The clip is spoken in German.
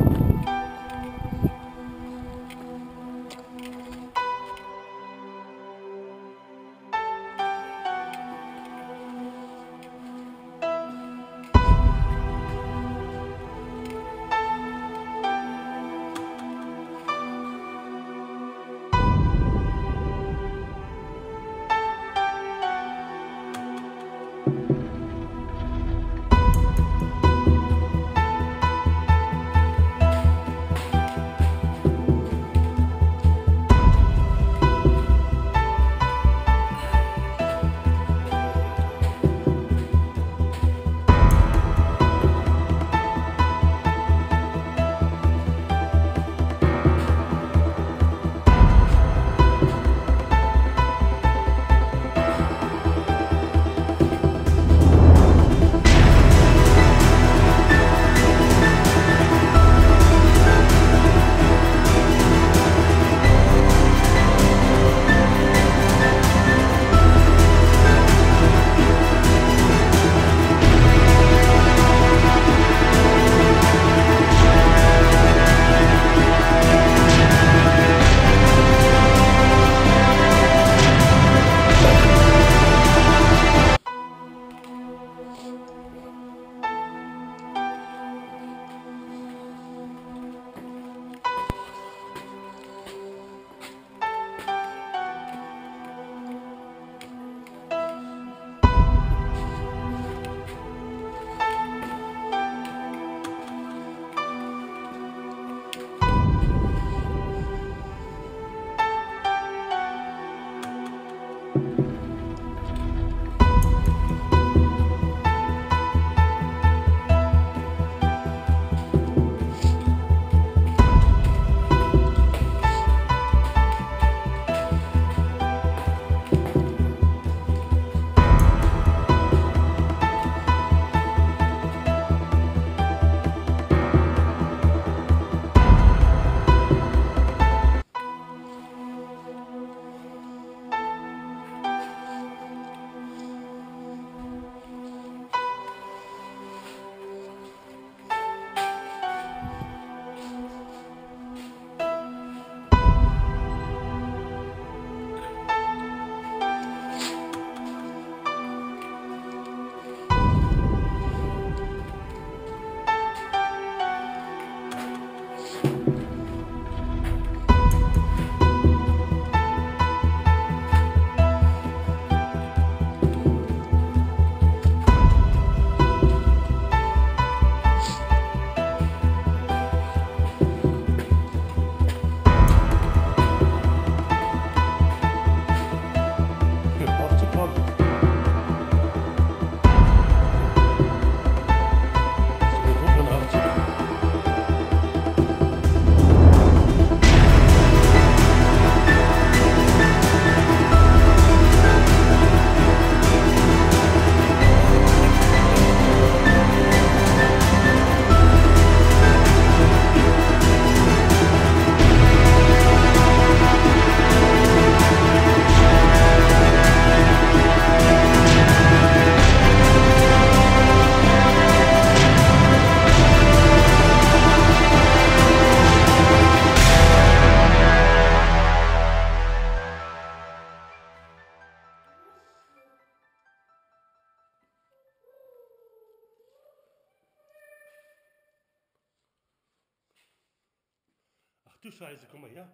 you. Du Scheiße, guck mal her.